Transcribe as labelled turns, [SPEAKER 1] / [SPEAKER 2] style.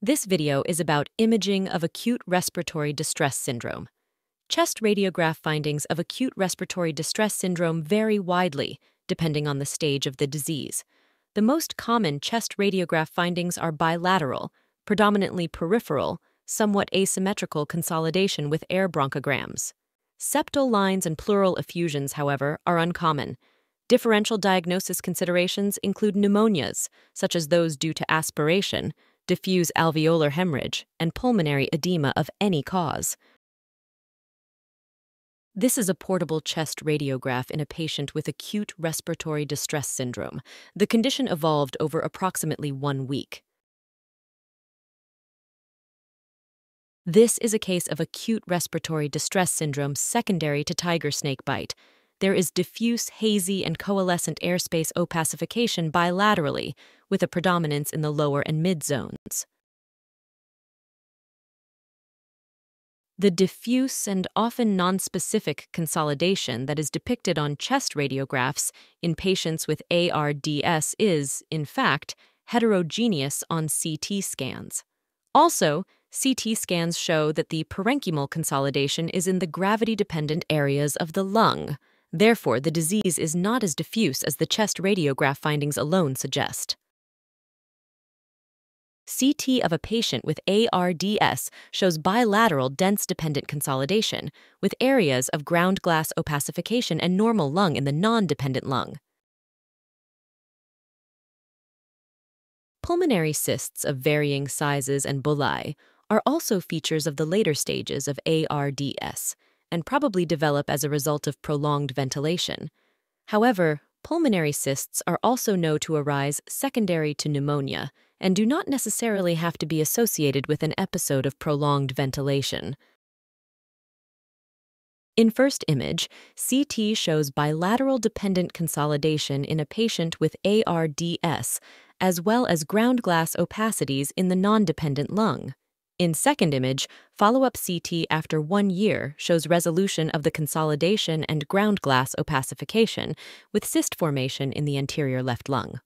[SPEAKER 1] This video is about imaging of acute respiratory distress syndrome. Chest radiograph findings of acute respiratory distress syndrome vary widely depending on the stage of the disease. The most common chest radiograph findings are bilateral, predominantly peripheral, somewhat asymmetrical consolidation with air bronchograms. Septal lines and pleural effusions, however, are uncommon. Differential diagnosis considerations include pneumonias, such as those due to aspiration, diffuse alveolar hemorrhage, and pulmonary edema of any cause. This is a portable chest radiograph in a patient with acute respiratory distress syndrome. The condition evolved over approximately one week. This is a case of acute respiratory distress syndrome secondary to tiger snake bite. There is diffuse, hazy, and coalescent airspace opacification bilaterally, with a predominance in the lower and mid zones. The diffuse and often nonspecific consolidation that is depicted on chest radiographs in patients with ARDS is, in fact, heterogeneous on CT scans. Also, CT scans show that the parenchymal consolidation is in the gravity dependent areas of the lung. Therefore, the disease is not as diffuse as the chest radiograph findings alone suggest. CT of a patient with ARDS shows bilateral dense dependent consolidation, with areas of ground glass opacification and normal lung in the non dependent lung. Pulmonary cysts of varying sizes and bullae are also features of the later stages of ARDS and probably develop as a result of prolonged ventilation. However, pulmonary cysts are also known to arise secondary to pneumonia and do not necessarily have to be associated with an episode of prolonged ventilation. In first image, CT shows bilateral dependent consolidation in a patient with ARDS, as well as ground glass opacities in the non-dependent lung. In second image, follow-up CT after one year shows resolution of the consolidation and ground glass opacification with cyst formation in the anterior left lung.